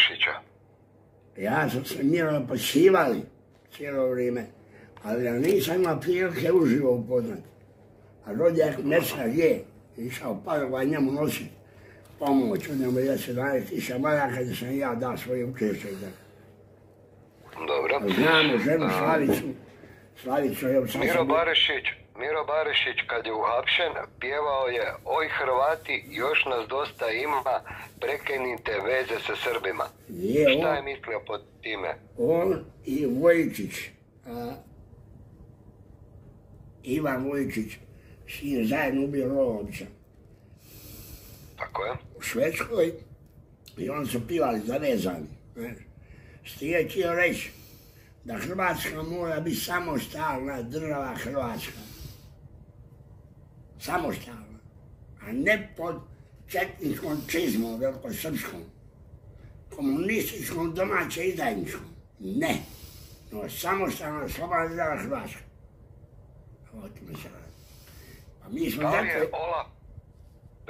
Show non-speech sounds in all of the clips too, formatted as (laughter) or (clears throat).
Barišića? Ja sam se Miro počivali cijelo vrijeme, ali ja nisam imao prilike uživo upoznati. A rodjak Mesa je išao Paraguay njemu nositi pomoć, njemu je 17 tisuća maraka da sam ja dao svoje učešće. Dobro. Znamo ženu Slavicu, Slavicu je Miro Barišić, Miro Barišić kad je uhapšen pjevao je Oj Hrvati, još nas dosta ima, prekinite veze sa Srbima. Je Šta je on, mislio pod time? on i Vojčić, a, Ivan Vojčić, s njim zajedno ubio Rolovća Tako je? u Švedskoj i oni su pivali zavezani. znaš. S tim je reći da Hrvatska mora biti samostalna država Hrvatska. Samostalna. A ne pod četničkom čizmom, velikosrpskom, komunističkom, domaće izdajničkom. Ne. No, samostalna, slobodna Hrvatska. O tome se radi. Pa mi smo Da li je dakle... Olaf,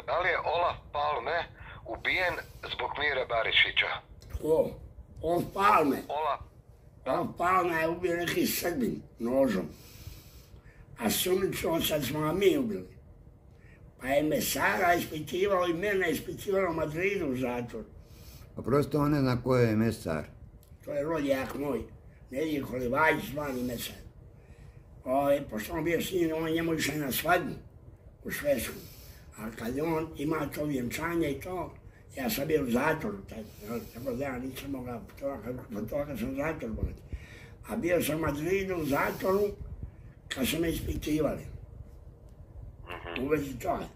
da li je Olaf Palme ubijen zbog Mire Barišića? Ko? On Palme. Olaf, On Palme je ubio neki Srbin nožom. A Sunicu sad smo ga mi ubili. Pa je Mesara ispitivao i mene ispitivao u Madridu u zatvoru. Oprosto on ne zna ko je mesar. To je rodjak moj. Nedje Kolivajić zvani Mesar. Ove, pošto on bio s njim, on njemu išao na svadbu u Švedsku. A kad on imao to vjenčanje i to, ja sam bio u zatvoru tad, tako da ja nisam mogao zbog toga sam u zatvoru. A bio sam u Madridu u zatvoru kad su me ispitivali. U vezi toga.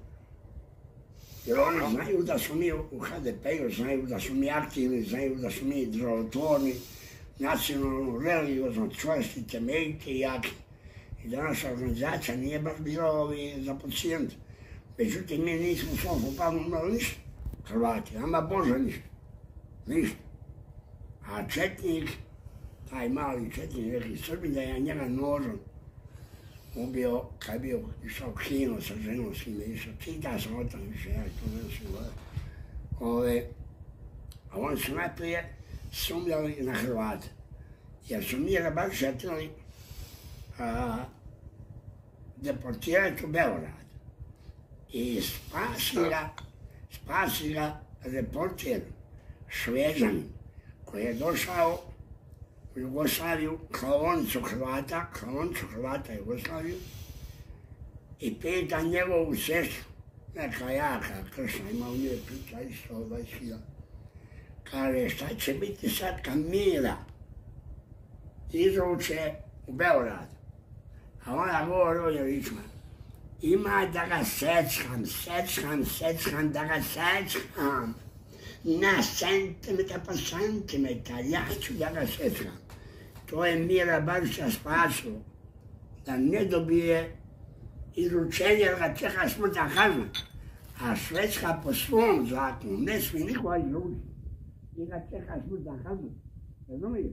Jer oni znaju da smo mi u HDP-u, znaju da smo mi aktivni, znaju da smo mi državotvorni, nacionalno, religiozno, čvrsti, temeljiti i jaki. I da naša organizacija nije baš bila ovi za pacijente. Međutim, mi nismo u svom popavnu imali ništa. Hrvati, ama Bože ništa. Ništa. A Četnik, taj mali Četnik, neki Srbin, da je njega nožom ubio, kad je bio išao u kino sa ženom s njime išao. Čita sam o tom više, ja to ne znam. Ove, a oni su najprije sumnjali na Hrvate. Jer su Mira Bakša htjeli deportirati u Beograd. I spasi ga, spasi ga reporter koji je došao Jugoslaviju, klaonicu Hrvata, klaonicu Hrvata u Jugoslaviju i pita njegovu sestru, neka jaka kršna, ima u njoj pita isto od 20.000. Kaže, šta će biti sad kad Mira izruče u Beograd? A ona govori ovdje ima da ga seckam, seckam, seckam, da ga seckam. Na centimetar po centimetar, ja ću da ga seckam. To je Mira Barića spasilo, da ne dobije izručenje, jer ga čeka smrtna kazna. A Švedska po svom zakonu ne smije nikoga izručiti. I ga čeka smrtna kazna. Razumiješ?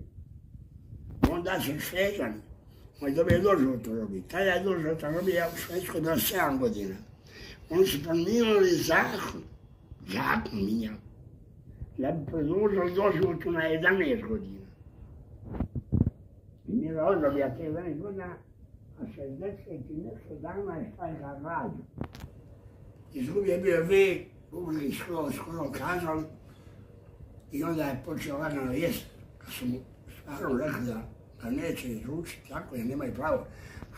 Onda se Šveđani, on je dobio doživotno robiti. Tada je doživotno robio u Švedskoj bilo 7 godina. Oni su promijenili zakon, zakon mijenjali, da bi produžili doživotno na 11 godina. I mi ga odrobija te 11 godina, a 60 i nešto dana je štajka radio. Izgubio je bio vek, gubili skoro, skoro kazali, i onda je počeo lagano jest, kad su mu stvarno rekli da, da neće izručiti, tako je, nemaju pravo.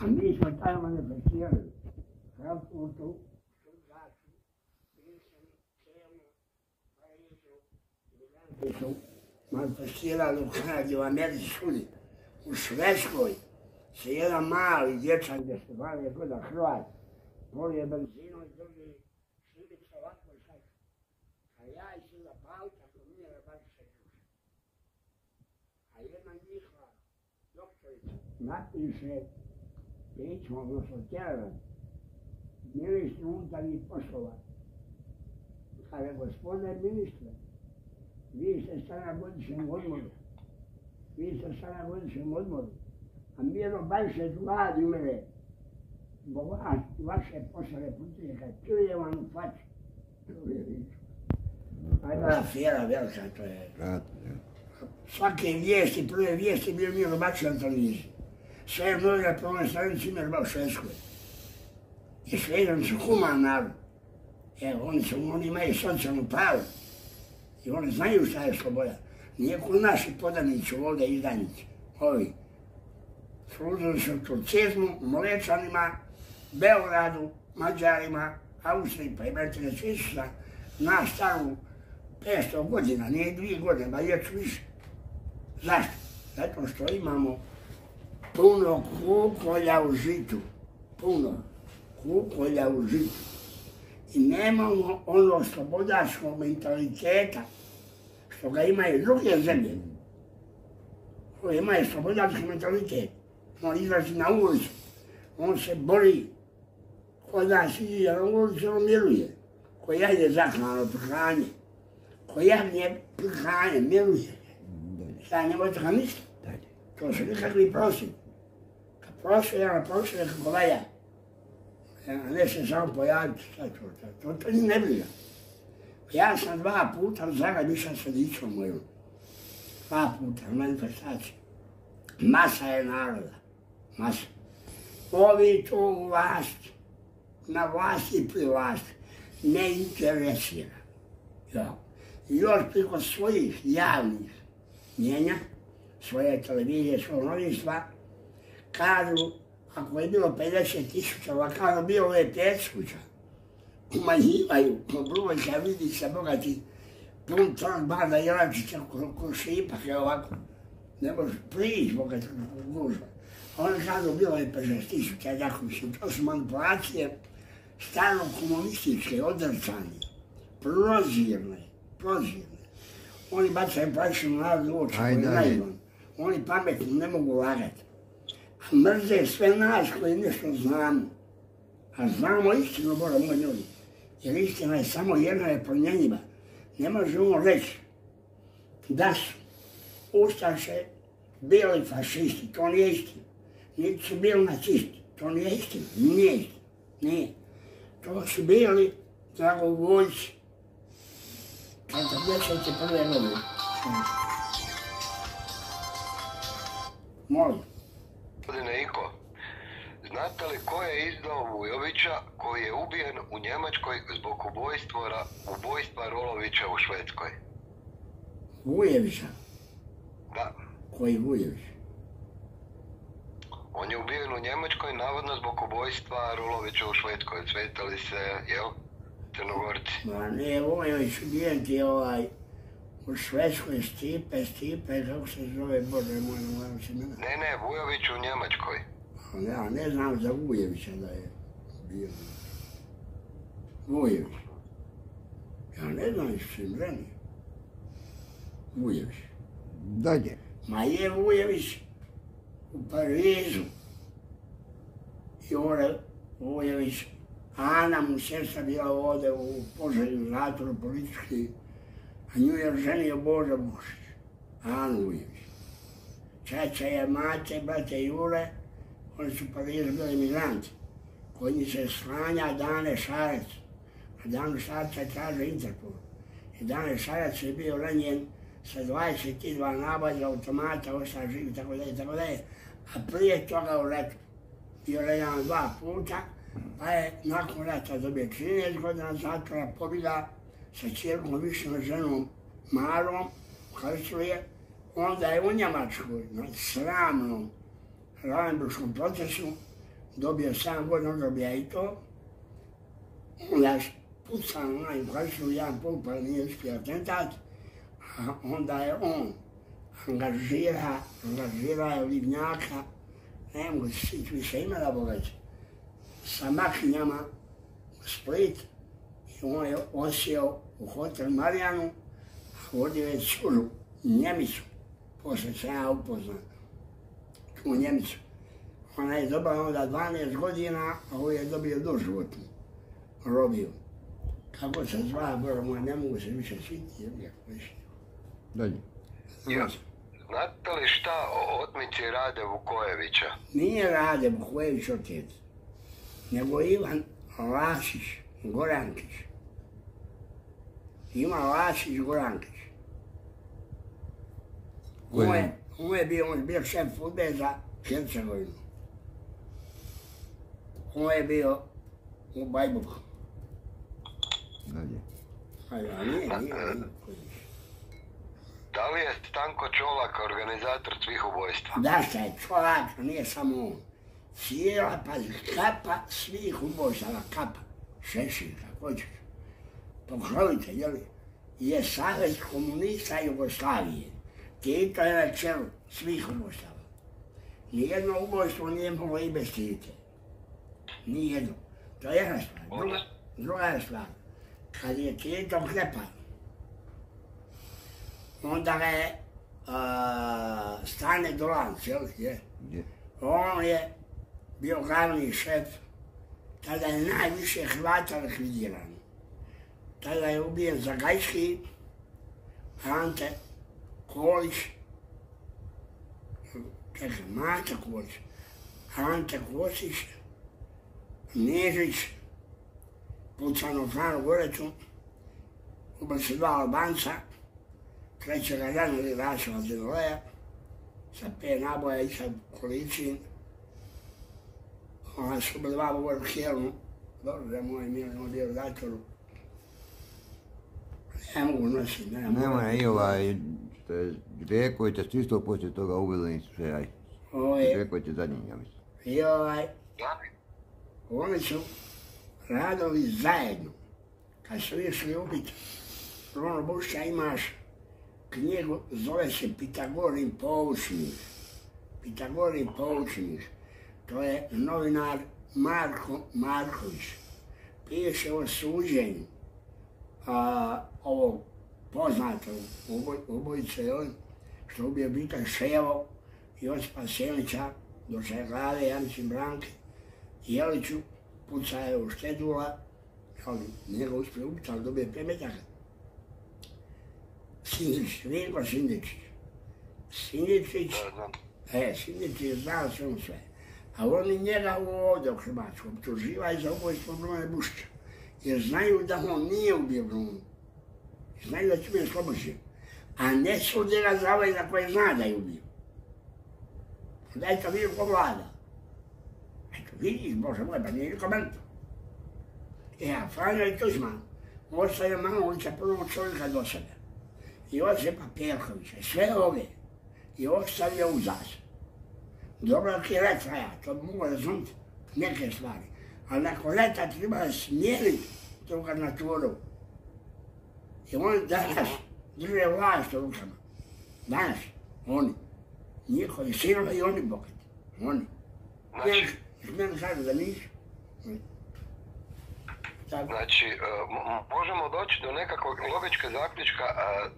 A mi smo tamo manifestirali. Frankfurtu, Stuttgartu, Pilsenu, Kelnu, Parizu, Migranti su manifestirali u Kanadi, u Americi, svudi. U Švedskoj se jedan mali dječak gdje se bavio goda Hrvat, polije benzinu i drugi šlibica ovako i sad. A ja i su zapali, tako nije da baš se. A jedna njihova doktorica napiše pismo, odnosno tjeran, ministru unutarnjih poslova. Kaže, gospodine ministre, vi ste sada na godišnjem odmoru. Vi ste sada na godišnjem odmoru. A Miro Bajšeć vladi umere. Zbog vas, vaše poslove putinje, kad čuje vam u je riječ. Ajde, afera velika to je. Svake vijesti, prve vijesti bio mi Robaču na televiziji. Sve je mnogo prve stranici ima Roba u Švedskoj. I Švedani su human narod. Evo, oni, su, oni imaju socijalnu pravu. I oni znaju šta je sloboda. Nije naši podanici ovdje izdanici. Ovi. Služili su turcizmu, mlečanima, Beogradu, Mađarima, Austriji, pa imate su sa na staru 500 godina, nije dvije godine, ba još više. Zašto? Zato što imamo puno kukolja u žitu. Puno kukolja u žitu. I nemamo ono slobodačkog mentaliteta što ga imaju druge zemlje. Koje imaju slobodački mentalitet. On izlazi na ulicu, on se bori. Kod nas na ulicu, on miruje. Ko jede zahrano prhranje. Ko jagnje prhranje, miruje. Šta ne možete ga misliti? To su nikakvi prosvjedi. Kad na prosvjede kako valja, a ne se samo pojaviti, šta to, to, to, to ni ne briga. Ja sam dva puta u Zagreb išao sa mojom. Dva puta na manifestaciji. Masa je naroda. Masa. Ovi to u vlasti, na vlasti i pri vlasti, ne interesira. Ja. Još preko svojih javnih mjenja, svoje televizije, svog novinstva, kažu, ako je bilo 50 tisuća, ovakav bilo je 5 kuća. Umanjivaju, ko brojka vidi se bogati, pun tron bada Jelačića ko, šipak je ovako. Ne može prići bogati gužva. Oni kažu, bilo je 50 tisuća, jako mislim, to su manipulacije staro komunističke, odrcane, prozirne, prozirne. Oni bacaju prašinu narod u oči, koji naivan. Oni pametni ne mogu lagati. A mrze sve nas koji nešto znamo. A znamo istinu, Bora moj ljudi. Jer istina je samo jedna je promjenjiva. Ne možemo reći da su Ustaše bili fašisti, to nije istina. Niti su bili nacisti, to nije istina, nije istina, nije. To su bili dragovoljci. 41. godine. Molim. Znate li ko je izdao Vujovića koji je ubijen u Njemačkoj zbog ubojstva, ubojstva Rolovića u Švedskoj? Vujevića. Da. Koji Vujević? On je ubijen u Njemačkoj navodno zbog ubojstva Rolovića u Švedskoj. Svetali se, jel? Crnogorci. Ma ne, Vujević ubijen ti ovaj u Švedskoj Stipe, Stipe, kako se zove, Bože moj, ne moram se. Ne, ne, Vujović u Njemačkoj. Ja ne znam za Vujevića da je bio. Vujević. Ja ne znam što im ženi. Vujević. Dalje. Ma je Vujević u Parizu. I ovdje Vujević, Ana mu sestra bila ovdje u Poželju zatvoru politički, a nju je ženio Boža Bušić, Anu Vujević. Čača je mate, brate Jure, oni su Parizu bili migranti. Kod njih se slanja Dane Šarac, a Danu Šaraca je tražio Interpol. I Dane Šarac je bio ranjen sa 22 nabadja automata, ostao živ i tako dalje, tako dalje. A prije toga u ratu bio ranjen dva puta, pa je nakon rata dobio 13 godina zatvora, pobjeda sa cijelom višnom ženom Marom, Karslije, onda je u Njemačkoj na sramnom Ravenburskom procesu dobio 7 godina, on dobija i to. Je pucan onaj u Karsliju, jedan pol, pa nije uspio atentat, a onda je on angažira, angažira je Livnjaka, ne mogu se sjeći više imena bogaća, sa makinjama u Split i on je osjeo u hotel Marijanu, a vodio je curu, Njemicu, posle sam ja upoznan, tu Njemicu. Ona je dobila onda 12 godina, a ovo je dobio doživotnu robiju. Kako se zva, bro moj, ne mogu se više sjetiti, jer je više. Dalje. Ja. Znate li šta o otmici Rade Vukojevića? Nije Rade Vukojević otec, nego Ivan Lasić Gorančić. ima Lasić Gorankić. Koji je? Je bio, on je bio šef futbe za Hercegovinu. On je bio u Bajbuku. Dalje. A ja, nije, nije, nije. Da li je Stanko Čolak organizator svih ubojstva? Da šta je čovjek, nije samo on. Cijela, pazi, kapa svih ubojstava, kapa, šešir, kako hoćeš. Pokrovite, jeli, je Savez komunista Jugoslavije. Tito je na čelu svih ubojstava. Nijedno ubojstvo nije moglo i bez. Nijedno. To je jedna stvar. Druga, druga je stvar. Kad je Tito klepao, onda ga je a, Stane Dolanc, jel, je, on je bio glavni šef, tada je najviše Hrvata likvidiran. Tada je ubijen Zagajski, Ante cores, enigmáticos, antigrosses, níveis, puținul urâtul, obosiva albanța, trecerea anului rașilor din roia, să a sublevava de mâine mine, nu de datorul. É, não é, não é, não é, não é, não é, não é, não é, não é, não é, não é, não é, não é, é, não je Žekovića su isto poslije toga ubili nisu sve, aj. Ovo je, zadnji, ja mislim. i ovaj, oni su radovi zajedno. Kad su išli ubiti Bruno Bušća imaš knjigu, zove se Pitagorin poučnik. Pitagorin poučnik. To je novinar Marko Marković. Piše o suđenju a, ovog poznatog uboj, ubojice, jel, što ubio Bika Ševo, Josipa Selića, do glave Janci Branke, Jeliću, puca je u štedula, ali nije ga uspio ubiti, ali dobije pet metaka. Sindić, Vinko Sindičić. Sindičić, e, Sindić je znao sve on sve. A oni njega ovdje u Hrvatsku optuživaju za ubojstvo Brune Bušća. Jer znaju da on nije ubio Brunu. Znaju da će biti oslobođen. A ne sude ga za ovaj za koje zna da je ubio. Daj to vidi ko vlada. Eto, vidiš, Bože moj, pa nije niko mrtav. E, a Franjo i Tuđman ostavio Manolića prvog čovjeka do sebe. I Josipa Perkovića, sve ove. I ostavio u zas. Dobro je leta ja, to mogu razumjeti neke stvari. Ali nakon leta treba smjeriti tu garnaturu. I oni danas drže vlast u rukama. Danas, oni. Njihovi sinovi i oni bogati. Oni. Znači, Meni kažu da nisu. Tako. znači e, možemo doći do nekakvog logička zaključka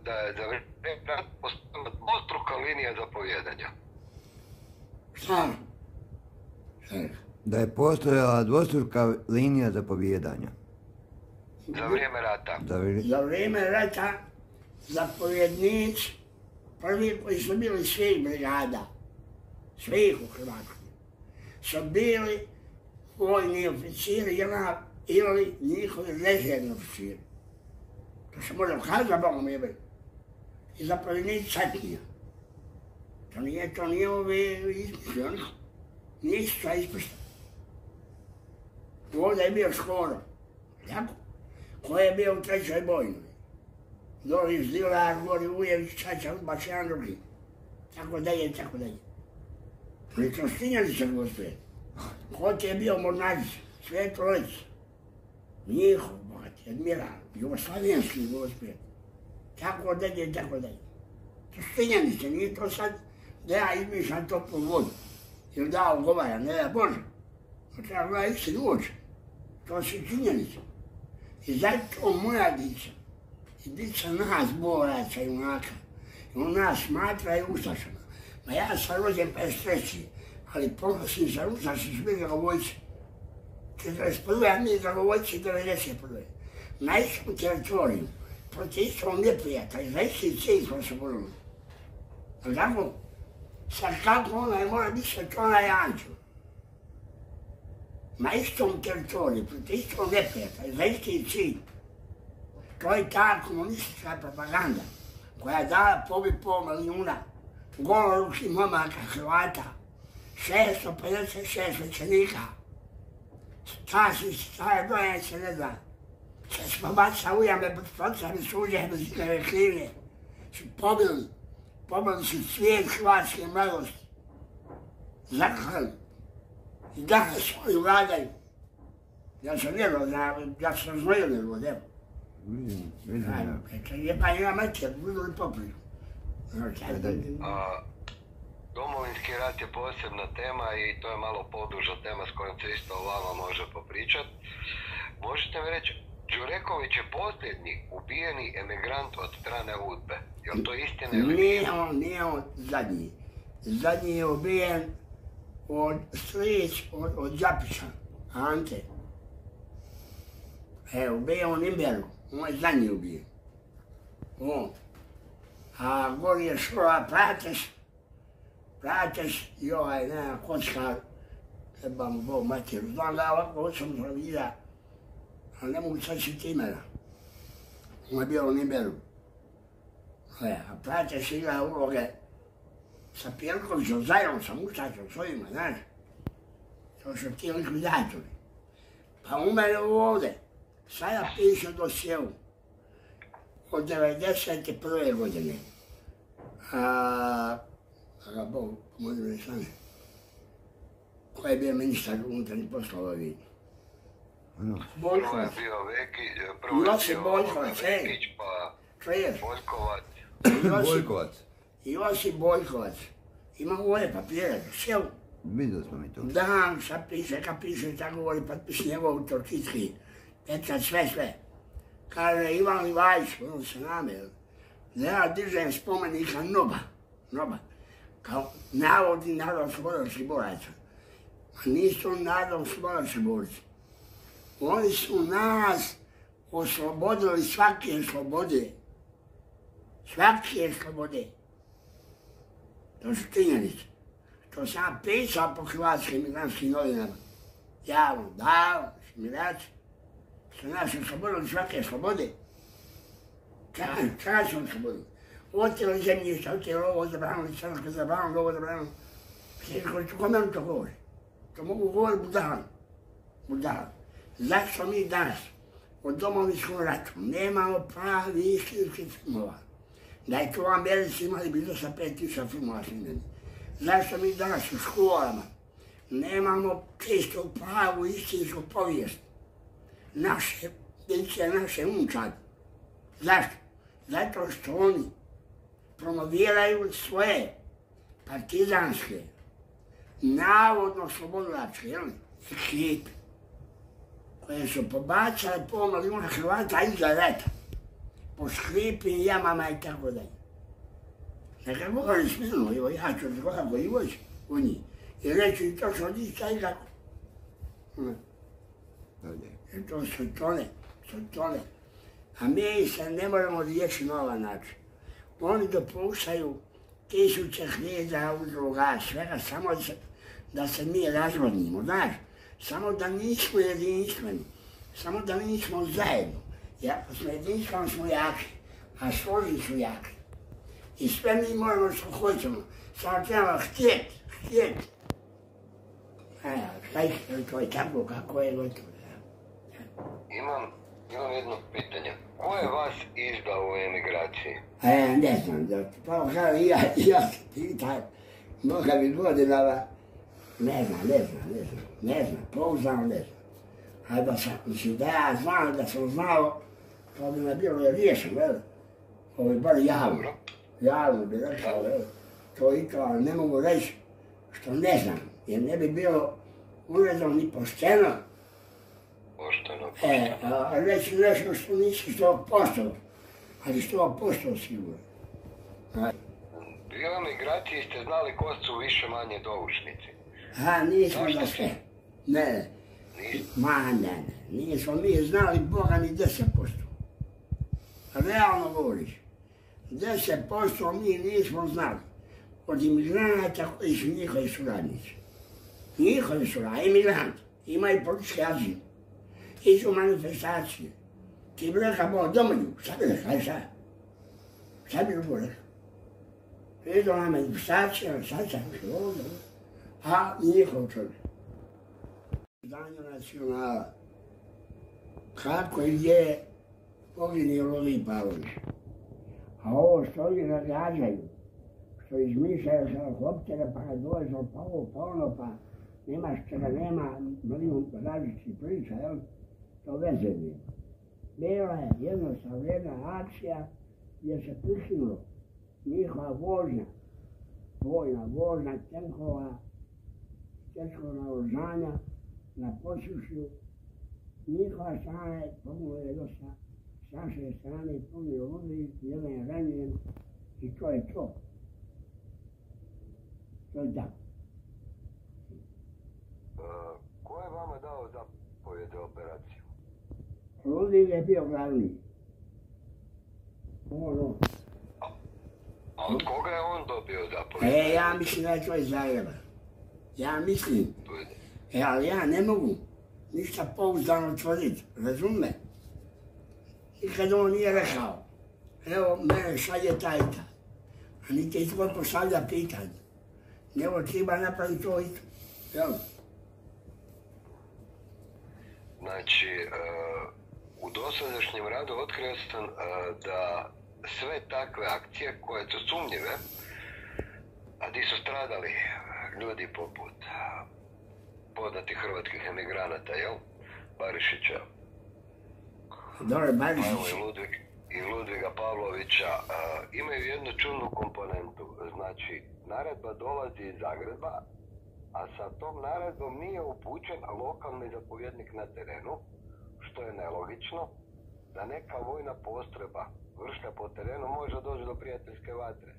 da je za vrijeme postavljena dvostruka linija zapovjedanja. Šta? Šta? Da je postojala dvostruka linija zapovijedanja. Za vrijeme rata. Da vi... Za vrijeme rata zapovjednici, prvi koji su bili svih brigada, svih u Hrvatskoj, su bili vojni oficiri jedna, ili njihovi rezervni oficiri. To se može kazati za Bogom jebe. I zapovjednici Četnija. To nije, to nije ove izmišljeno. Nisu to ispušteni. Ovdje je bio Škoro. Jako? Ko je bio u trećoj bojnoj? Doli Zdilar, gori Ujević, Čača, baš jedan drugi. Tako dalje, tako dalje. Ali to stinjali se. Ko ti je bio mornaric? Sveto Lec. Njihov, bogati, admiral, jugoslavijanski gospodin. Tako dalje, tako dalje. To stinjanice, nije to sad da ja izmišljam toplu vodu. Ili da ogovaram, ne da Bože. To treba gledati istinu u oči. To su činjenice. I zato moja dica, i dica nas boraca junaka, i on nas smatra i ustašama. Ma ja sam rođen 53. ali ponosim sa ustaši su bili dragovojci. 41. a mi dragovojci 91. Na istom teritoriju, protiv istom neprijatelja, za isti cilj smo se borili. Ali tako, sad kako ona mora biti svetlana Janču. Na istom teritoriju, protiv istom neprijatelja, za isti cilj. To je ta komunistička propaganda koja je dala pobi pol milijuna goloručih momaka Hrvata, 656 većenika. Ta si, ta je dojen se ne zna. Se smo baca ujame pod focami suđe bez ikave krivnje. Su pobili, pobili su svijet hrvatske mladosti. I danas svoju vladaju. Ja sam vjerovao da, da sam znojili od evo. Vidim, vidim ja. Pa ima budu li dalje. A, Domovinski rat je posebna tema i to je malo poduža tema s kojom se isto o vama može popričat. Možete mi reći, Đureković je posljednji ubijeni emigrant od strane UDBE. Je li to istina ili nije? Nije on, nije on zadnji. Zadnji je ubijen od stric od, od Đapića, Ante. E, ubijen on Imberu, on je zadnji ubijen. On. A gori je škola Prateš, Prateš i ovaj, ne znam, kockar, treba mu Bog materu. Znam da ovako sam provida, ali ne mogu sad se imena. On je bio u Imberu. E, a Prateš igra uloge sa Pjelkovićem, zajedno sa Mustačom svojima, znaš. To su ti likvidatori. Pa umere ovdje. Sada piše do sjevu. Od 91. godine. A, a Bog pomoći mi sami. Ko je bio ministar unutarnjih poslova vidim? Ano, Prvo je Boljkovac. bio Veki, prvo je bio Boljkovac, ej. Vekić, pa Čuješ? Boljkovac. Josip, Bojkovac. Ima ove papire, sjevu. Vidio smo mi to. Dan, sad piše, kad piše, tako govori potpis njegov Torkitski, pečat, sve, sve. Kaže Ivan Livajić, on se name, da ja dižem spomenika Noba, Noba, kao navodni narod slobodarskih boraca. A nisu narod slobodarskih borci. Oni su nas oslobodili svake slobode. Svake slobode. To su činjenice. To sam ja pisao po hrvatskim migrantskim novinama. Javno, davno, migranci. Su nas oslobodili svake slobode. Su oslobodili. Otjeli zemljišta, otjeli ovo zabranili, crnke zabranili, ovo zabranili. Kome on to govori? To mogu govoriti budalan. Budalan. Zašto mi danas u domovinskom ratu nemamo pravi istinskih filmova? Da je to u Americi imali bi do sa 5000 filmova snimljeni. Zašto mi danas u školama nemamo čistu pravu istinsku povijest? Naše djece, naše unčad. Zašto? Zato što oni promoviraju svoje partizanske, navodno slobodilačke, jel, ekipe, koje su pobacale pol milijuna Hrvata iza rata, po škripim jamama i tako dalje. Neka govori smilno, evo ja ću razgovarati koji voć u njih. I reći točno di šta i kako. Hm. Dalje. Jer to su tone, su tone. A mi se ne moramo riješiti na ovaj način. Oni dopuštaju tisuće hiljada udruga, svega, samo da se, da se mi razvodnimo, znaš. Samo da nismo jedinstveni, samo da nismo zajedno. Jer ako smo jaki, a složni su jaki. I sve mi moramo što hoćemo, samo trebamo htjeti, htjeti. E, šta je, to je tako kako je gotovo. Imam, imam jedno pitanje. Ko je vas izdao u emigraciji? E, ne znam, da, pa kao i ja, i ja se pitam, mnoga bi godinama, ne znam, ne znam, ne znam, ne znam, pouzdano ne znam. A da sam, mislim, da ja znam, da sam znao, to bi me bilo riješeno, jel? Ovo je bar javno, javno bi rekao, jel? To i to, ali ne mogu reći što ne znam, jer ne bi bilo uredno ni pošteno, Pošteno, e, pošteno. a reći nešto što nisi sto posto, ali sto posto sigurno. A, Vi u emigraciji ste znali ko su više manje doušnici. A, nismo da sve. Ne, Niste? ma ne, ne, nismo mi znali Boga ni 10%. Realno govoriš. 10% mi nismo znali. Od imigranata koji su njihovi suradnici. Njihovi suradnici, imigranti, imaju politički azil. Iđu manifestacije. Ti bi rekao, bo domoljub, šta bi rekao, aj šta? Šta bi drugo rekao? Vidio na manifestacija, sad sam ovdje, a njihov čovjek. Danju nacionala. Kako i gdje poginio Ludi Pavlović. A ovo što oni nagađaju, što izmišljaju sa helikoptera pa kad dođe pa ovo pa ono pa nemaš čega nema, milijun različitih priča, jel? To veze nema. Bila je jednostavna akcija gdje se prišilo njihova vožnja, vojna vožnja tenkova, teškog naoružanja na posušju. Njihova strana je pomogla dosta s naše strane punio ljudi, jedan je ranjen i to je to. To je tako. E, ko je vama dao zapovjed za operaciju? Ludvig je bio glavni. Ono. A od koga je on dobio zapovjed? E, ja mislim da je to iz Zagreba. Ja mislim. E, ali ja ne mogu ništa pouzdano tvrditi, razume? I kad on nije rekao, evo, mene šalje taj ta. A niti itko postavlja pitanje. Nego treba napraviti to i. Jel? Znači, e, u dosadašnjem radu otkrio sam e, da sve takve akcije koje su sumnjive, a di su stradali ljudi poput poznatih hrvatskih emigranata, jel? Barišića, Dobro, i, Ludvig, i Ludviga Pavlovića, e, imaju jednu čudnu komponentu. Znači, naredba dolazi iz Zagreba, a sa tom naredbom nije upućen lokalni zapovjednik na terenu, što je nelogično, da neka vojna postrojba vršlja po terenu može doći do prijateljske vatre.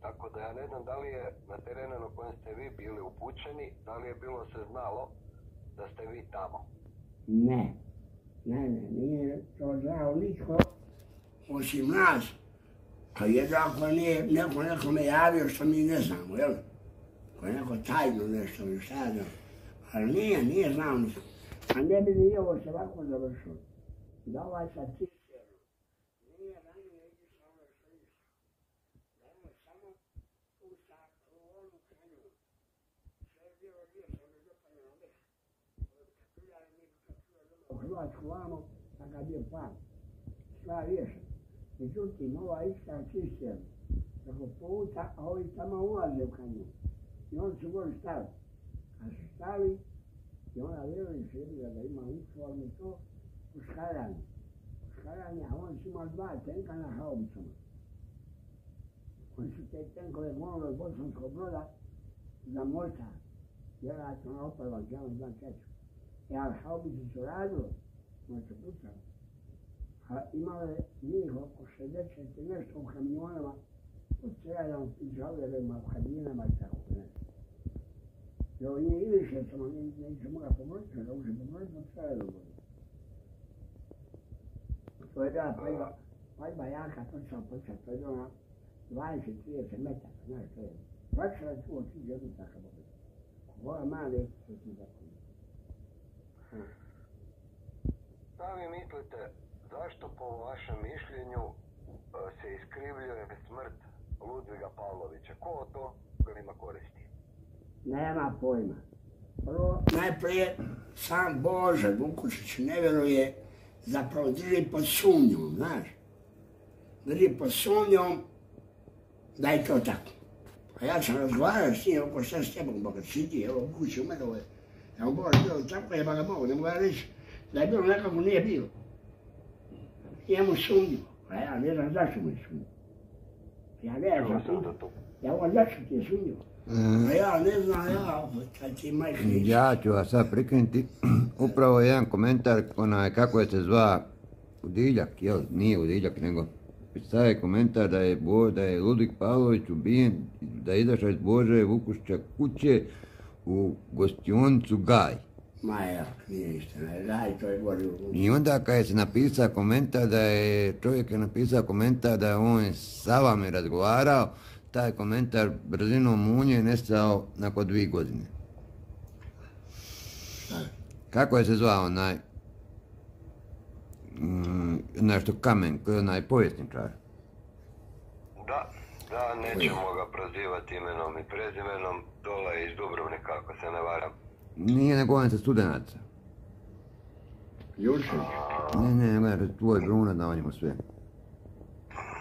Tako da ja ne znam da li je na terenu na kojem ste vi bili upućeni, da li je bilo se znalo da ste vi tamo. Ne, ne, ne, nije to znao nitko osim nas. A jedno ako nije neko nekome javio što mi ne znamo, jel? Ako je neko tajno nešto ili šta znam. Ali nije, nije znao nitko. A ne bi ni ovo se ovako završilo. Da ovaj sa cisterom nije ranije išao ono što je išao. Da je on samo pušta kolonu krenula. Sve je bilo riješeno dopaljeno već. U Hrvatsku vamo, takav bio plan. Sva riješena. Međutim, ova ista cisterna, preko puta, a ovi tamo ulaze u kanjon. I oni su gore stali. A su stali, i ona vjeruje se da ima uniformu i to, u škaranje. U škaranje, a oni su imali dva tenka na haubicama. Oni su te tenkove gonili od Bosanskog broda za mortar. Vjerojatno na opalva, ja vam znam čeću. E, ali haubice su radilo, možete pucati. A imalo je njih oko 60 i nešto u kamionama, od streljanom i žalerima, u kabinama i tako nešto. I ovo nije i više, samo neće moga pomoriti, da uže pomoriti, od streljanom bude. To je bila paljba, paljba jaka, točno počet, to je bilo na 20-30 metara, znaš, to je. Počela je tu otići jednu takav bude. Ova mali, to ti tako. Šta vi mislite, zašto po vašem mišljenju e, se iskrivljuje smrt Ludviga Pavlovića? Ko od toga ima koristi? Nema pojma. Prvo, najprije, sam Bože Vukušić ne vjeruje, zapravo drži pod sumnjom, znaš. Drži pod sumnjom da je to tako. A ja sam razgovarao s njim oko šta s tebom, Boga sidi, evo kući u mene, evo Bože, bilo tako, je ga mogu, ne mogu ja reći da je bilo nekako nije bilo. Njemu sumnju, a ja ne znam zašto mu je sumnju. Ja ne znam, ja ovo zašto ti je sumnju. A ja ne znam, ja, kad ti imaš ništa. Ja ću vas sad prikrenuti. (clears throat) Upravo jedan komentar onaj, kako je se zva Udiljak, jel? Nije Udiljak, nego staje komentar da je, Bo, da je Ludvig Pavlović ubijen, da je izašao iz Bože Vukušića kuće u gostioncu Gaj. Ma ja, nije daj, to je gori u... I onda kad je se napisao komentar da je, čovjek je napisao komentar da je on sa vama razgovarao, taj komentar brzinom munje nestao nakon dvije godine. Kako je se zvao onaj? Mm, nešto kamen, koji je onaj povjesničar. Da, da, nećemo ga prozivati imenom i prezimenom, dole iz Dubrovnika, ako se ne varam. Nije nego on sa studenaca. Jučer. Ne, ne, nego je Bruna dao njemu sve.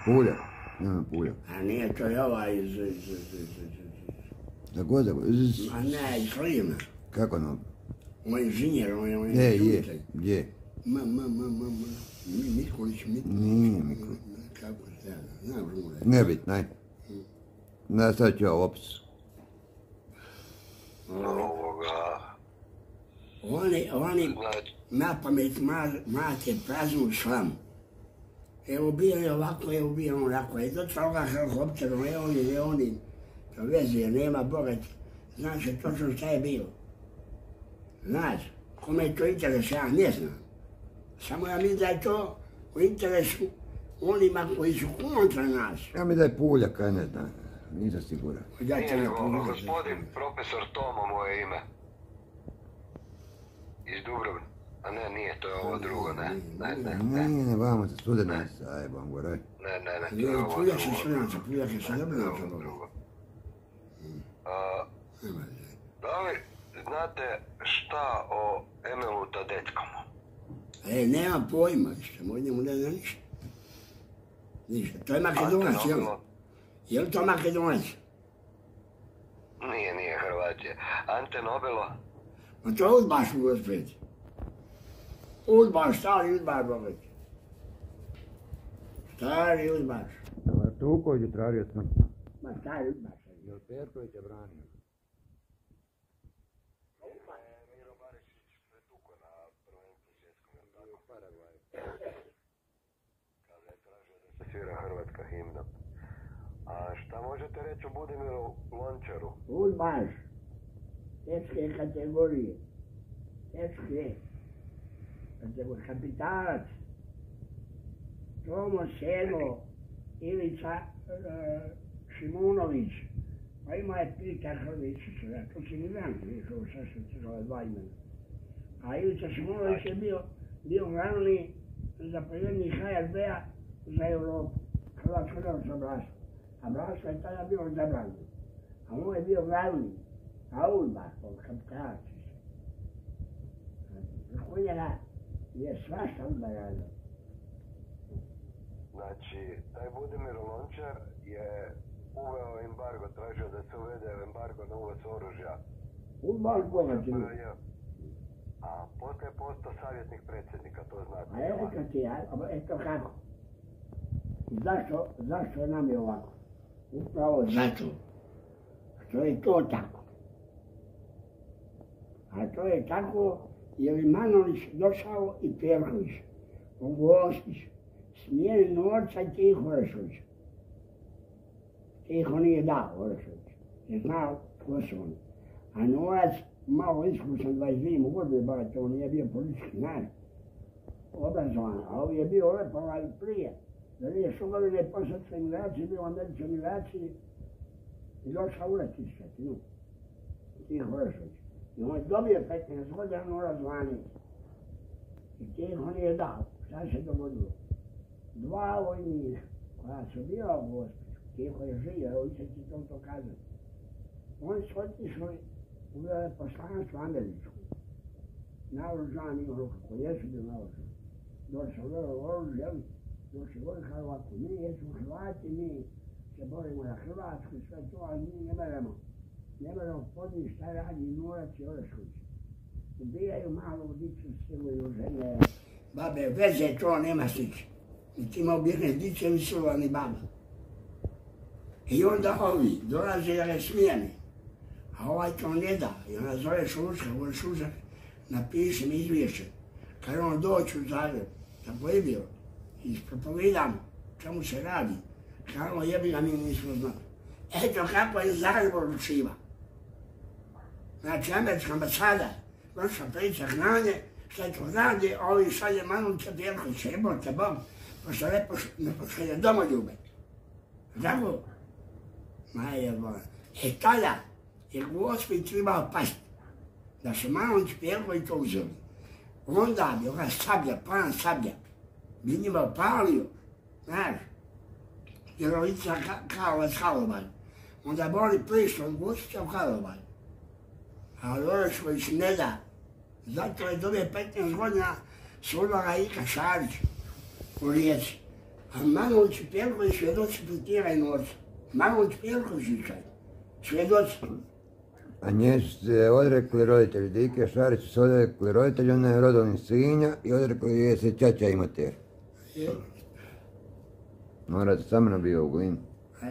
Puljak, nema puljak. A nije to je ovaj iz... iz, iz, iz, iz, iz. Da da Ma ne, iz Lima. Kako ono? On je inženjer, on je... On je je, učitelj. je. Ma, ma, ma, ma, ma. Mi, Mikulić, Mikulić. Nije Mikulić. Kako se ja, znam Žmure. Nebitno, aj. Da, sad ću ja opis. Ovoga, Oni, oni na pamet ma- mate praznu slamu. Evo bio je ovako, evo bio on onako. I došao ga helikopterom, evo oni, evo oni. To veze je, nema bogat. Znaš je točno šta je bilo. Znaš, kome je to interes, ja ne znam. Samo ja mislim da je to u interesu onima koji su kontra nas. Ja mi da je puljak, aj ne znam. Nisam siguran. Ja te ne gospodin profesor Tomo moje ime. Iz Dubrovnika. A ne, nije, to je ovo drugo, ne, ne, ne, ne, Nije, ne, vamo sa studenaca, aj, bom goraj. ne, ne, ne, to je ovo se drugo. srnaca, puljak je sa To je dobro ovo drugo. Da li znate šta o Emelu Tadetkomu? E, nema pojma, više, moj njemu ne zna ništa. Ništa, to je Makedonac, Ante jel? Je li to Makedonac? Nije, nije Hrvatije. Ante Nobilo? Ma to je udbaš u gospeti. Udbaš, stari udbaš, bogat. Stari udbaš. Tuković je tražio smrt. Ma stari udbaš. Jel Perković je branio? Miro Barišić pretuko na prvenstvu svjetskom, jel tako? Kada je tražio da se svira hrvatska himna. A šta možete reći o Budimiru Lončaru? Udbaš. Teške kategorije. Teške. Kategorije. Kapitalac. Tomo Selo. Ilica e, Šimunović. Pa ima je Pita Hrvičić. To si ni znam, vidiš ovo sad sam ti ove dva imena. A Ilica Šimunović je bio, bio glavni zapovjednik HRB-a za Europu. Hrvatsko državno vlast. A vlast je tada bio zabranjen. A on je bio glavni. A Ulba, on kapitalac. Kod njega je svašta radio. Znači, taj Budimir Lončar je uveo embargo, tražio da se uvede embargo na uvoz oružja. Ulba je bogat bio. SFRJ. A poslije je postao savjetnik predsjednika, to znate. A evo ti eto kako. Zašto, zašto nam je ovako? Upravo zato što je to tako. A to je tako jer je Manolić došao i Perković, Gospić, smijeli Norca i Tiho Orešović. Tiho nije dao Orešović, je znao tko su oni. A Norac, malo iskusan, 22 godine, bar to nije bio politički narod obrazovan, a ovi je bio ovaj prije. Da nije što godine posle emigraciji, bio u Američkoj emigraciji i došao u letište, tu. Tiho Orešović. I on je dobio 15 godina, mora zvani. I Tiho nije dao. Šta se dogodilo? Dva vojnika koja su bila u Gospiću, Tiho je živio, evo će ti to to kazati. Oni su otišli u veleposlanstvo američko. Naoružani u ruku, koji jesu oružje, došao vojska ovako, mi jesmo Hrvati, mi se borimo za Hrvatsku i sve to, ali mi ne meremo. Ne meremo podnići šta radi Norac i Orešković. Ubijaju malo dicu, siluju žene. Babe, veze to nema sliče. I ti ima ubijene dice, ni silova, ni baba. I onda ovi dolaze da ga smijeni. A ovaj to ne da. I ona zove Šuška, govori Šušak, napiši mi izvješće. Kad on doći u Zagreb, tako je bilo, ispropovedam čemu se radi. Kako jebi ga mi nismo znali. Eto kako je Zagreb odlučiva. Znači, američka ambasada, vrša priča gnanje, šta to radi, ovi šalje Manuća Bjelkovića, jebote Bog, pošto ne, poš, ne pošalje domoljube. Tako? Ma jebote. E tada je Gospić trebao pasti. Da su Manuć Bjelković uzeli. Onda bi ova sablja, plan sablja, bi njima palio, znaš, Jerovica Karlovac Karlovaj. Onda bi oni prišli od Gustića u Karlovaj. A Orešković ne da. Zato je dobije 15 godina sudala Ika Šarić u Rijeci. A Manović i Pjelković svjedoci putiraju noć. Manović Pjelković svjedoci. A nje se odrekli roditelji Dike Šarić se odrekli roditelji, ona je rodovni sinja i odrekli je se čača i mater. Morate sa mnom bio u glini. A,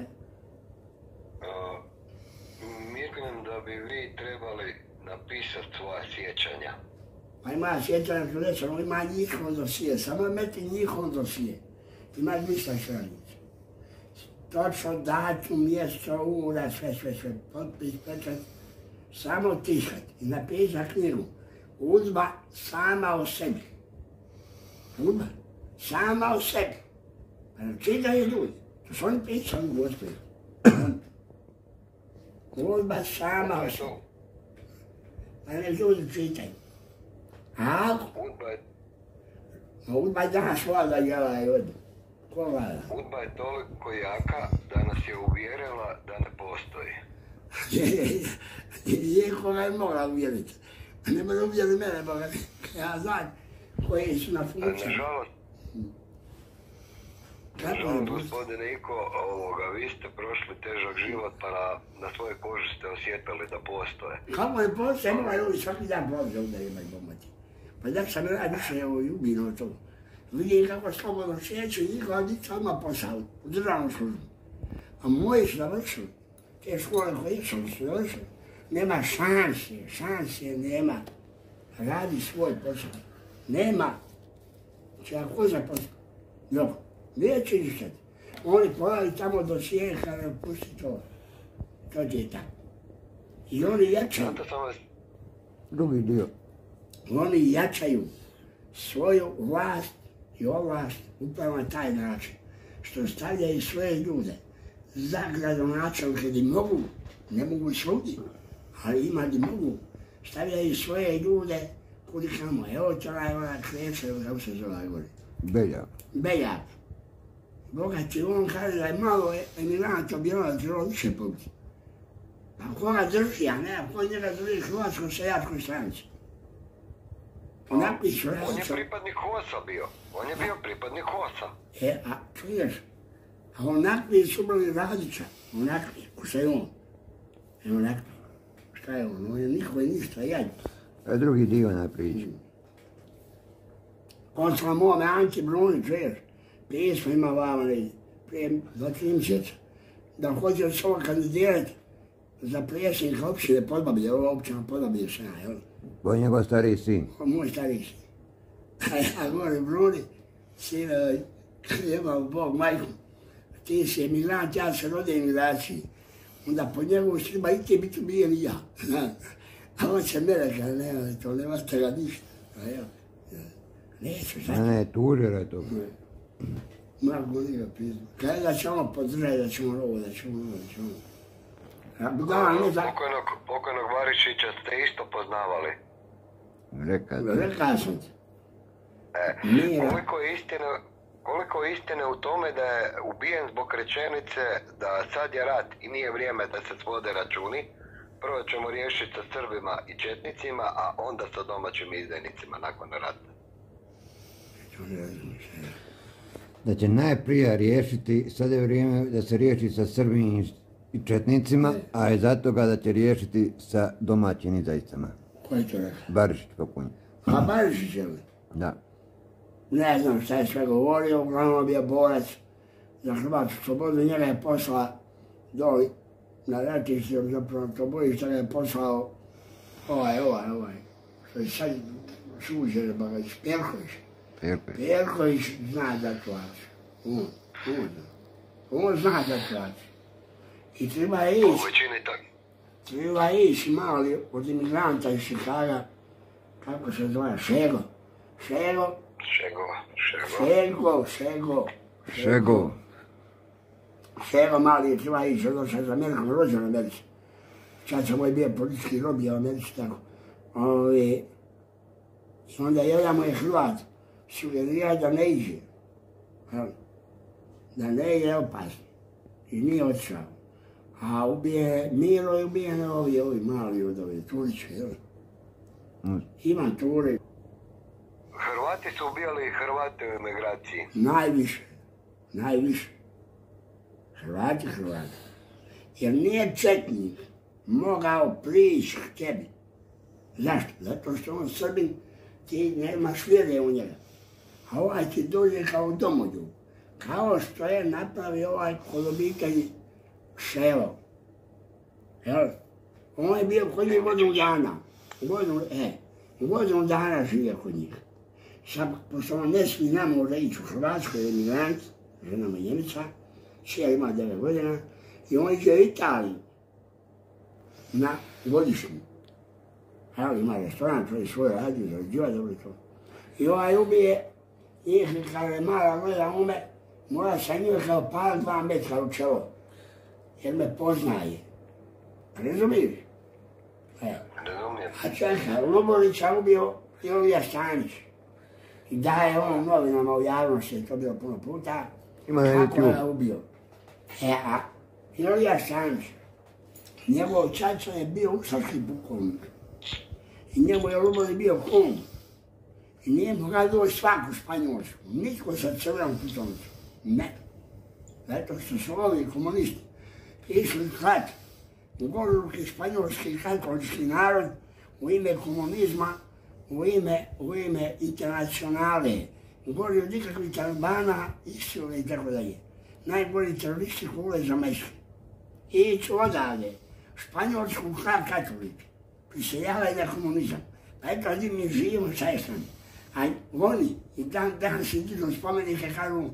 Mislim da bi vi trebali napisati svoja sjećanja. Pa ima sjećanja Klečano, ima njihov dosije, samo meti njihov dosije. Ima 200 stranica. Točno datum, mjesto, ura, sve, sve, sve, potpis, pečat, samo tišat i napisat knjigu. Udba sama o sebi. Udba sama o sebi. Pa ne čitaju ljudi. To su oni pisali, gospodin. Udba (clears throat) sama o sebi. Pa ne ljudi čitaju. A je, A udba danas vlada jela i od. Ko vlada? Udba je toliko jaka da nas je uvjerila da ne postoji. (laughs) Nikoga je mogla uvjeriti. Ne može uvjeriti mene, boga. Ja znam koji su na funkciji. nažalost, To? gospodine Niko, ovoga, vi ste prošli težak život, pa na, na svojoj koži ste osjetili da postoje. Kako je postoje, moga ljudi svaki dan postoje ovdje imaju pomoći. Pa da sam ja više evo ljubino to. Vidim kako slobodno sjeću i djeca odmah posao u državnu službu. A moji su završili. Te škole koje su završili. Nema šanse, šanse nema. Radi svoj posao. Nema. Če ako zaposli. Dok, neće ništa. Oni pojeli tamo do sjeha, pusti to. To ti je tako. I oni jačaju. Drugi dio. Oni jačaju svoju vlast i ovlast upravo na taj način. Što stavljaju svoje ljude za gradonačelnike gdje mogu, ne mogu svugdje, ali ima gdje mogu, stavljaju svoje ljude kudi kamo. Evo to je ona kreće, kako se zove gore. Beljak. Beljak. Bogati, on kaže da je malo eminata bilo da trebalo više pobiti. Pa koga drži, a ne, ko njega drži Hrvatskom seljačkoj stranci. Napišu on je pripadnik HOS-a bio. On je bio pripadnik HOS-a. e, a čuješ, a onakvi su bili Radića, onakvi, ko se je on. E, onakvi. Šta je on, on je niko i ništa, jad. A drugi dio na priči. Poslao mome Anki Bruni, čuješ, pismo ima vama negdje, prije dva, da hoće se ovo kandidirati za predsjednika općine Podbablje, ova općina Podbablje sam ja, jel? On je njegov stariji sin. Moj stariji sin. A ja govorim, Bruni, sine, jebao Bog majku, ti si emigrant, ja se rode emigraciji. Onda po njemu treba i ti biti ubijen i ja. A on se mene kaže, nema to, nema toga ništa. A ja, neću, A ne, tužera je to. Ma godi ga pizdu. Kaj da ćemo podržati, da ćemo ovo, da ćemo ovo, da ćemo ovo. Ne. Pokojnog, pokojnog Varišića ste isto poznavali. Reka. Rekao sam ti. E, koliko je istine, koliko je istine u tome da je ubijen zbog rečenice da sad je rat i nije vrijeme da se svode računi. Prvo ćemo riješiti sa Srbima i Četnicima, a onda sa domaćim izdajnicima nakon rata. Je. Da će najprije riješiti, sad je vrijeme da se riješi sa Srbim i Četnicima, a je zato ga da će riješiti sa domaćim izdajicama. Ko je to rekao? Barišić popunje. A Barišić je li? Da. Ne znam šta je sve govorio, uglavnom bio borac za Hrvatsku slobodu, njega je poslao doli na ratište, zapravo ga je poslao ovaj, ovaj, ovaj, što je sad suđen, ba ga Perković. Perpe. Perković zna da plaće. On, on zna. On zna da plaće. I treba ići, treba ići mali od imigranta iz Čikaga, kako se zove, Šego. Šego, Šego, šego. Šego, Šego. Šego. Šego mali je treba ići, ono sam za Amerikom rođen u Americi. Čad sam moj bio politički robija u Americi, tako. Ovi, I onda jedan moj Hrvat sugerira da ne iđe. da ne je opasno. I nije otišao. A ubije, Miro je ubijen ovi, ovi mali od ove Turiće, jel? Mm. Ima Turi, Hrvati su ubijali Hrvate u emigraciji. najviše, najviše. Hrvati, Hrvati. Jer nije četnik mogao prići k tebi. Zašto? Zato što on Srbin, ti nemaš vjere u njega. A ovaj ti dođe kao domoljub. Kao što je napravio ovaj kod obitelji Ševo. Jel? On je bio kod njih godinu dana. Godinu, e, godinu dana živio kod njih. Sad, pošto on ne smije ne može ići u Hrvatsku, jer je migrant, žena mu je Njemica, sija ima 9 godina, i on ide u Italiju na godišnju. Evo ima restoran, to je svoj radio, zarađiva dobro to. I ovaj ubije, njih kada je mala gleda ume, mora sa njim kao pal dva metra u čelo, jer me poznaje. Razumiješ? Evo. A čekaj, Lubolića ubio Ilija Stanić. I daje on novinama u javnosti, to je bilo puno puta. Ima na Kako je ubio. E, a Ilija Stanić, njegov čača je bio ustaški pukovnik. I njemu je Luboli bio kum. I nije doći svaku Španjolsku. Nitko sa crvenom putovnicom. Ne. Zato što su ovi komunisti išli klat u goruki španjolski katolički narod u ime komunizma, u ime, u ime internacionale. Gori od nikakvih talibana, istila i tako dalje. Najgori teroristi koji ule Mešku. I iću odavde. Španjolsku ka katolike. Priseljavaju na komunizam. Pa eto, gdje mi živimo, nama? A oni i dan danas idu spomenike kažu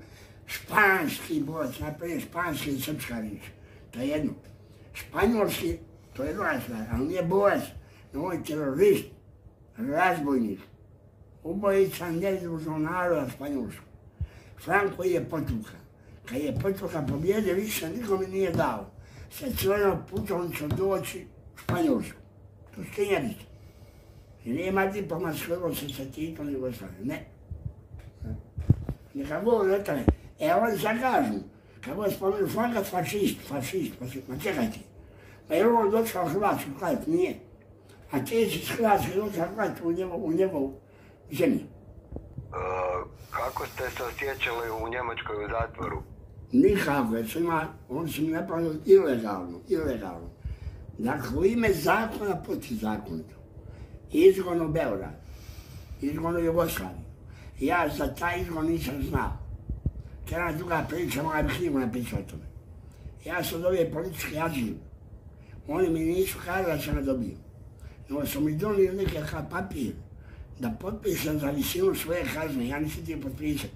španski borac, naprijed španski i srpska riječ. To je jedno. Španjolski, to je druga stvar, ali nije borac, no on je terorist, razbojnik, ubojica nezdružnog naroda Španjolskog. Franko je potuka. Kad je potuka pobjedio, više nikome nije dao. Sa crvenom putovnicom doći u Španjolsku. To je činjenica. I nema diplomatskog se sa Titom Jugoslavije. Ne. Neka govori o tome. E, oni sad kažu, kako je spomenu Franka, fašist, fašist, fašist. Ma čekajte. Pa je on došao Hrvatsku klat? Nije. A ti iz Hrvatske došao klat u njegov, u njegov zemlju. E, kako ste se osjećali u Njemačkoj u zatvoru? Su ima, su mi napravili ilegalno, ilegalno. Dakle, u ime zakona protiv zakonito. Izgon u Beograd, izgon u Jugoslaviju. Ja za taj izgon nisam znao. To je jedna druga priča, moja bi knjigu napisao tome. Ja sam dobio politički azil. Oni mi nisu kazali da sam ga dobio. Nego su mi donijeli nekakav papir da potpišem za visinu svoje kazne. Ja nisam ti potpisao.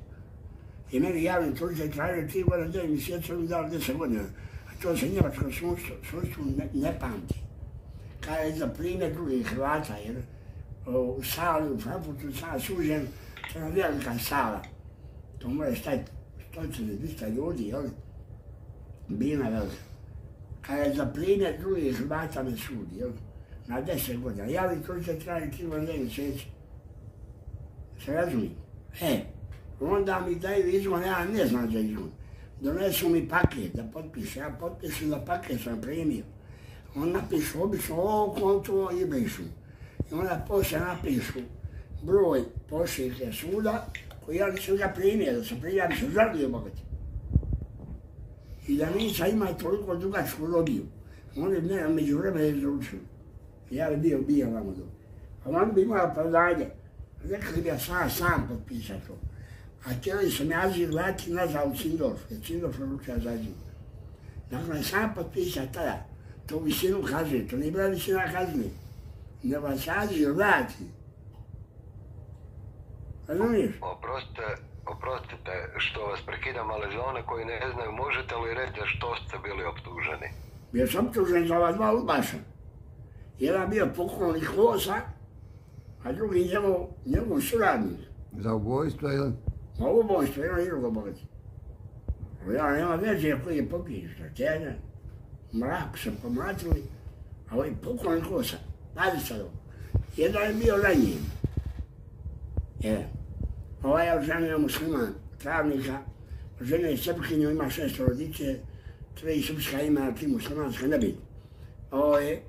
I meni javni tužitelj tražio tri godine, devet mjeseca, mi dao deset godina. A to se njemačko sudstvo, ne, ne pamti. Kada je za primjer drugih Hrvata, jer u sali u Frankfurtu sam sužen, to je velika sala. To mora stati stotine, dvista ljudi, jel? Bina velika. Kada je za primjer drugih Hrvata me sudi, jel? Na deset godina. Javni tužitelj traži tri godine, devet mjeseca. Se razumije? E, onda mi daju izgon, ja ne znam za izgon. Donesu mi paket da potpiše, ja potpišem da paket sam primio. On napišu obično ovo konto i brišu. I onda poslije napišu broj pošiljke suda koji ja nisam ga primio, da sam primio, ja bi se žalio bogati. I da nisam imao toliko dugačku robiju. Oni bi mene među vremena izručili. Ja bi bio bio vamo dobro. A on bi imao opravdanje. Rekli bi ja sam, sam potpisao to. A htjeli su mi azil vratiti nazad u Cindorf, jer Cindorf odlučio za azil. Dakle, sam potpisao tada tu visinu kazne, to nije bila visina kazne, nego se azil vrati. Razumiješ? Oprostite, oprostite što vas prekidam, ali za one koji ne znaju, možete li reći za što ste bili optuženi? Bio sam optužen za ova dva udbaša. Jedan bio pokolnik Hosa, a drugi njegov, njegov suradnik. Za ubojstvo ili? Ma ubojstvo, jedan i bogati. Ja nema veze koji je pokriš, tjedan. Mrak se pomlatili, a ovaj pokolnik Hosa, pazi sad ovo. Jedan je bio ranjen. Jedan. Ovaj je oženio musliman, travnika, žena je Srpkinja, ima šest rodice, tri srpska ima, tri muslimanska, ne biti. Ovo je,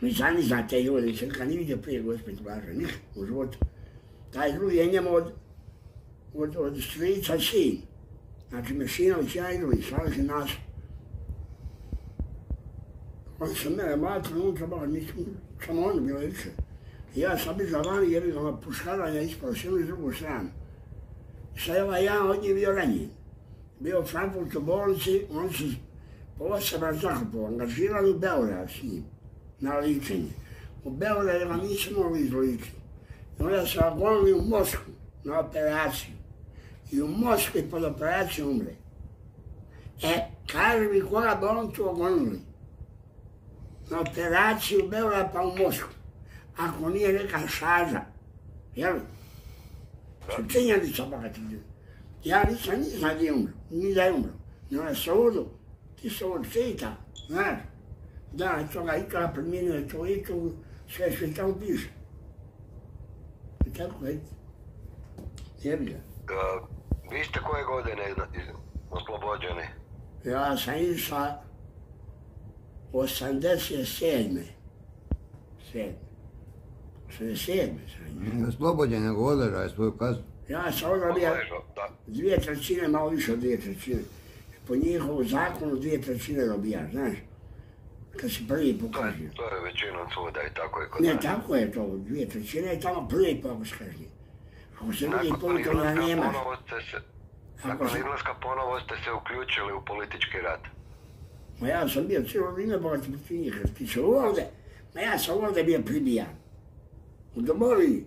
mi sami znate ljudi, Srka nije vidio prije gospodin Blaža, nikad u životu. Taj drugi je njemu od, od, od strica sin. Znači Mešinović, ja i drugi, slaži nas. On se mene matra unutra, ba, nisam, samo on bilo više. Ja sam bio vani jer ga puškaranja ispao s jednu i drugu stranu. I sad ovaj jedan od njih bio ranjen. Bio u Frankfurtu bolnici, on se poseban zakupo, angažirali u Beograd s njim, na ličenje. U Beogradu ga nisam mogli izličiti. I onda se gonili u Moskvu na operaciju. I u Moskvi pod operacijom umre. E, kaže mi koga bi on tu ogonili? Na operaciju u Beograd pa u Moskvu. Ako nije neka šaža, jel? Što činjenica bagati Ja nisam ni zna gdje umro, ni da je umro. No na sudu, ti se od čita, znaš. Da, toga i toga promijenio to i to, sve što tamo piše. I tako je. Jebi ga. Uh, vi ste koje godine iz- oslobođeni? Ja sam išla 87. 7. 87. sam išla. Oslobođen nego odležaj svoju kaznu. Ja sam onda bio dvije trećine, malo više od dvije trećine. Po njihovu zakonu dvije trećine dobijaš, znaš. Kad si prvi To je, pokažio. to je većinom svuda i tako je kod Ne, tako je to, dvije trećine je tamo prvi pokaz kažnji. Ako se Nakon izlaska ponovo ste se, Ako nakon se- izlaska ponovo ste se uključili u politički rat. Ma ja sam bio cijelo vrijeme protiv njih, ti su ovdje. Ma ja sam ovdje bio pribijan. U domovini.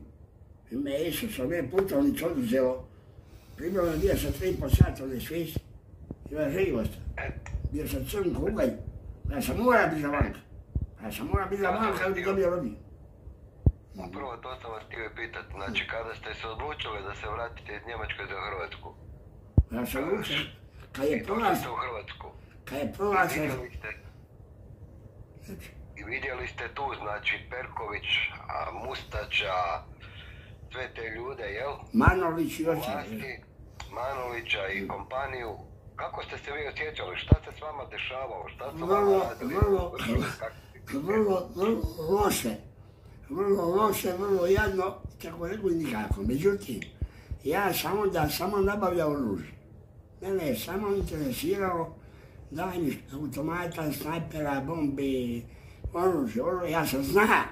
I me Isus sam je putovnicu oduzelo. Pribilo bio sam tri i po sata od svijesti. Ima živost. Bio sam crn kugalj. Ja sam mora biti za vanka. Ja sam mora biti za vanka da bi dobio rodinu. Upravo to sam vas htio pitat, znači kada ste se odlučili da se vratite iz Njemačke za Hrvatsku? Ja sam učen. Kad je prolaz, u Hrvatsku. kad je prolaz, Vidjeli ste, i vidjeli ste tu, znači Perković, a, Mustača, sve te ljude, jel? Manović i. Vlasti, Manovića i kompaniju. Kako ste se vi osjećali? Šta se s vama dešavalo? Šta su vama Vrlo, radili? vrlo, vrlo, vrlo loše. Vrlo loše, vrlo jadno, kako rekao nikako. Međutim, ja sam onda samo nabavljao oružje. Mene je samo interesiralo daj mi automata, snajpera, bombi, oružje, oružje. Ja sam znao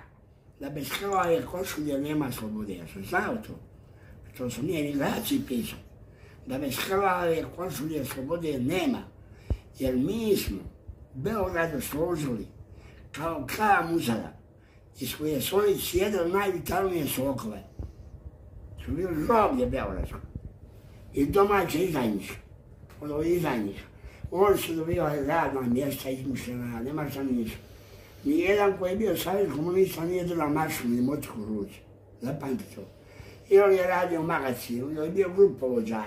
da bez krvave košulje nema slobode. Ja sam znao to. To sam nije ni graciji pisao. Da bez krvave košulje slobode nema. Jer mi smo Beogradu složili kao krava muzara iz koje su oni sjedili najvitalnije sokove. Su bili žoblje Beogradsko. I domaće izdajnice. Od ovih izdajnika. Oni su dobivali radna mjesta izmišljena, nema šta nisu. Nijedan koji je bio savjet komunista nije držao maršu ni motiku ruci. Zapamtite to. I on je radio u magacinu, ili je bio grupovođa,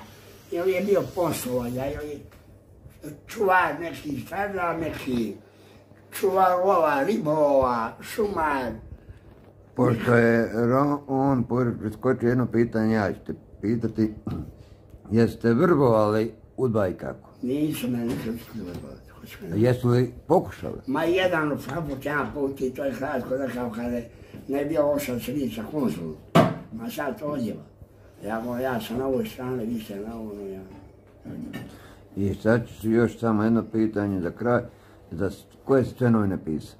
ili je bio poslovođa, ili čuvar nekih stada, neki čuvar ova, ribolova, šumar. Pošto je on pored preskočio jedno pitanje, ja ću te pitati. Jeste vrbovali udba i kako? Nisu me nisu skrivali. Jesu li pokušali? Ma jedan u Frankfurt jedan put i to je kratko rekao kada je ne bio ošao sredica konzulu. Ma sad to odjeva. Ja ja sam na ovoj strani, vi ste na ovoj, ja. I sad ću još samo jedno pitanje za kraj. Za koje ste sve novine pisao?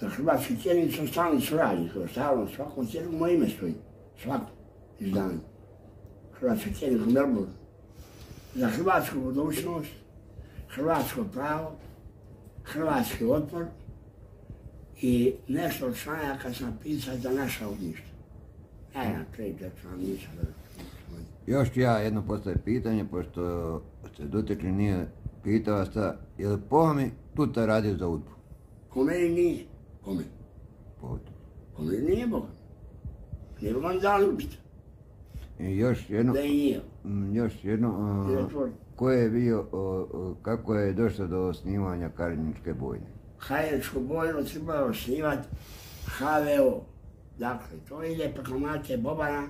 Za hrvatski tjednik sam stalni suradnik, to stalno, svakom tjedniku moje ime stoji. Svako izdanje. Hrvatski tjednik u Melbourne. Za hrvatsku budućnost, hrvatsko pravo, hrvatski otpor i nešto od članaka sam pisao za naša ognjišta. Na tri, četiri, nisam. Još ću ja jedno postaviti pitanje, pošto se dotekli nije pitao vas ta, je li po mi tuta radio za udbu? Po meni nije. Po- Po meni nije Bog. Nije vam dali ubiti. I još jedno, Da i nije. mm, još jedno, a, ko je bio, kako je došlo do snimanja Kariničke bojne? Haječku bojnu trebalo snimati HVO. Dakle, to ide preko Mate Bobana,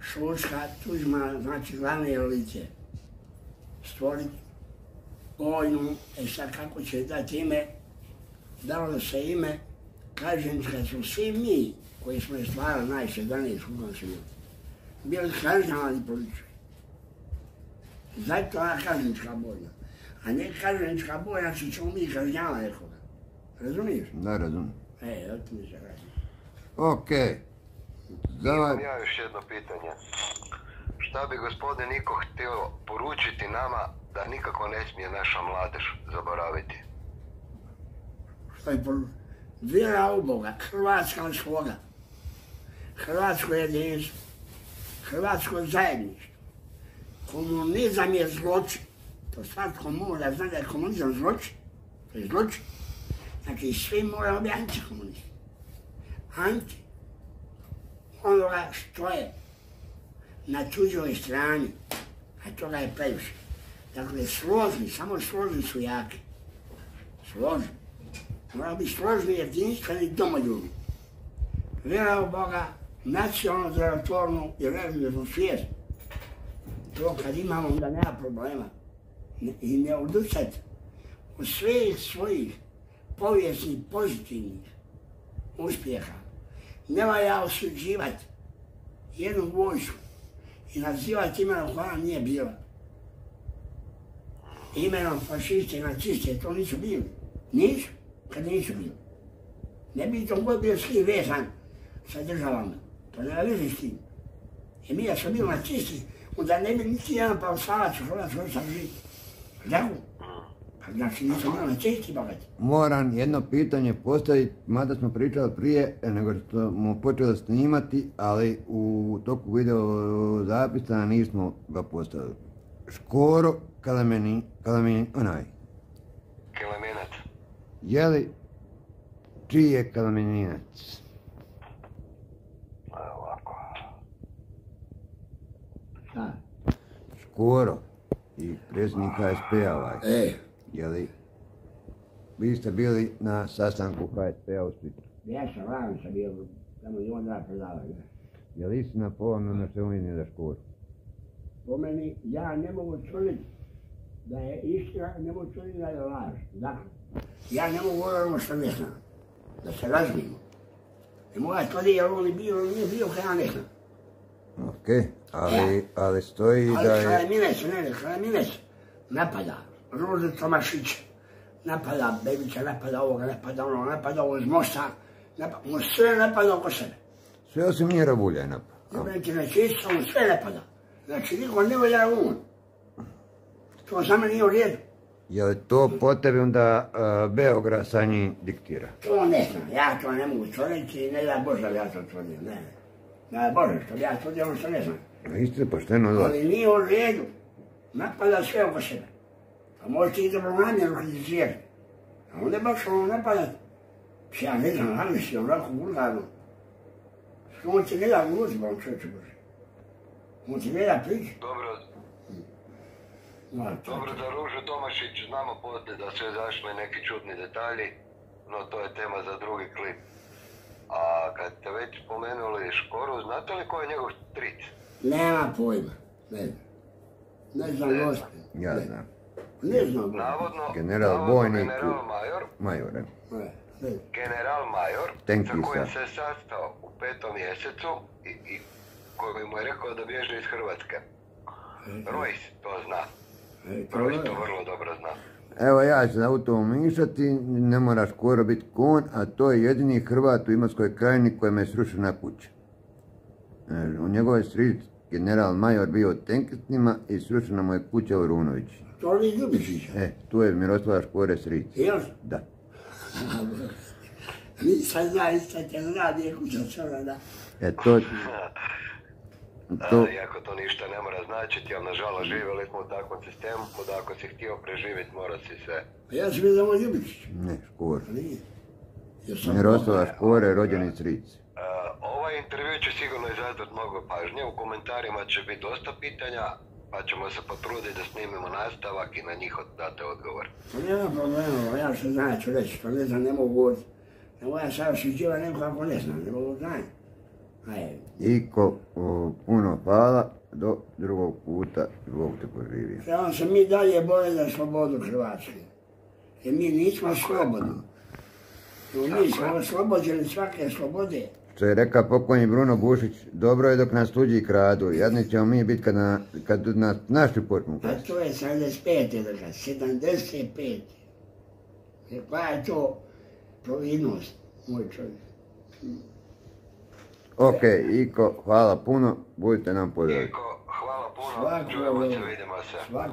Šuška, Tuđma, znači glavne lice. stvoriti vojnu, e sad kako će dati ime, dalo se ime, kažem da su svi mi koji smo je stvarali najviše dane skupan se bili, kažnjavani politički. Zato je kažnička bojna. A ne kažnička bojna što ćemo mi kažnjavati nekoga. Razumiješ? Da, razumijem. E, o tome se radi. Ok. Za Imam ja još jedno pitanje. Šta bi gospodin Niko htio poručiti nama da nikako ne smije naša mladež zaboraviti? Što je. Vjera u Boga, Hrvatska svoga, Hrvatsko jedinstvo, Hrvatsko zajedništvo. Komunizam je zločin. To svatko mora zna da je komunizam zločin. To je zločin. Znači svi moramo biti antikomunisti. Anti. Onoga što je na tuđoj strani, a toga je previše. Dakle, složni, samo složni su jaki. Složni. Moramo biti složni, jedinstveni domoljubi. Vjera u Boga, nacionalno zdravotvornu i religioznu svijest. To kad imamo, onda nema problema. I ne odustati od svih svojih povijesnih, pozitivnih uspjeha. Ne valja osuđivati jednu vojsku i nazivati imenom koja nije bila. Imenom fašisti, naciste, to nisu bili. Nisu, kad nisu bili. Ne bi to god bio svi vezan sa državama. To nema veze s tim. I mi da smo bili nacisti, onda ne bi niti jedan pravosalac u Hrvatskoj ostao živ. Tako? Pa znači nisam bili nacisti bogati. Moram jedno pitanje postaviti, mada smo pričali prije nego što smo počeli snimati, ali u toku video zapisa nismo ga postavili. Škoro Kalemeni, Kalemeni, onaj, Kelemenat. je li čiji je Kalemeninac? Ovako. Da. Škoro i predsjednik HSP-a ovaj, E, je li vi ste bili na sastanku HSP-a u Splitu? ja sam vam sam bio, tamo i onda predavao. Je li istina po ovome da se on iznio za Škoru? Po meni, ja ne mogu tvrditi da je istina, ne mogu tvrditi da je laž. Da. Ja ne mogu ono što ne znam. Da se razbijemo. Ne mogu ja tvrditi je on je bio ili nije bio, kad ja ne znam. Ok, ali, ali stoji Ali da je... Krajeminec, ne, ne, Krajeminec napada Ružu Tomašića, napada Bebića, napada ovoga, napada onoga, napada ovo iz Mosta, napada, on sve napada oko sebe. Sve osim Mira Bulja je napao. Jebenti na čisto, on sve napada. Znači, niko ne volja on. To za mene nije u redu. Je li to po tebi onda uh, Beograd sa njim diktira? To ne znam, ja to ne mogu tvrditi, ne da Bože da ja to tvrdio, ne. Da Bože, što bi ja tvrdio ono što ne znam. Vi ste pošteno vas. Ali nije u redu. Napada sve oko sebe. A možete i dobro namjerno kritizirati. A onda baš ono napadati. Ja ne znam, ali si onako vulgarno. Što on ti ne da gluzba, on čovječe Bože. Da priči. Dobro, to, dobro za Ružu Tomašić znamo poslije da su joj zašli neki čudni detalji, no to je tema za drugi klip. A kad ste već spomenuli Škoru, znate li ko je njegov stric? Nema pojma. Ne znam. Ne znam, gospodin. Ja Ne. znam. Ne znam. Navodno, General navodno Bojnik. general major, Majore. Ne, ne. general major, Tenkisa. sa kojim se sastao u petom mjesecu i, i koji mu je rekao da bježe iz Hrvatske. Rojs to zna. E, to Rojs je. to vrlo dobro zna. Evo ja ću se u to umišati, ne mora skoro biti kon, a to je jedini Hrvat u Imotskoj krajini kojem je srušena kuća. E, U njegovoj stric general major bio u tenkistima i srušena mu je kuća u Runovići. To li Ljubičića? E, tu je Miroslava Škore stric. Jel? Da. Nisam zaista te radi kuća da. E, to... (laughs) To, A, iako to ništa ne mora značiti, ali nažalost živjeli smo u takvom sistemu, da ako si htio preživjeti, mora si sve. Pa ja sam moj Ljubičić. ne, Škor. Pa nije. Sam Miroslava Škore, rođeni stric. A, ovaj intervju će sigurno izazvati mnogo pažnje, u komentarima će biti dosta pitanja, pa ćemo se potruditi da snimimo nastavak i na njih date odgovor. Pa nema problema, ja što znam ću reći, to ne znam, ne mogu govoriti. Ne mogu ja sad osuđivati neko ako ne znam, ne mogu znam. Iko, o, puno hvala. do drugog puta, Bog te poživio. Trebamo se mi dalje boriti za slobodu Hrvatske. Jer mi nismo slobodni. Mi smo oslobođeni svake slobode. Što je rekao pokojni Bruno Bušić, dobro je dok nas tuđi kradu, jadni ćemo mi biti kad, na, kad nas naši počnu A krasti. to je 75. dakle, 75. Jer koja je to providnost, moj čovjek? Ok, Iko, hvala puno, budite nam pozdravi. Iko, hvala puno, čujemo se, vidimo se.